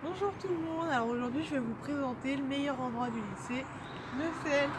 Bonjour tout le monde, alors aujourd'hui je vais vous présenter le meilleur endroit du lycée, le self.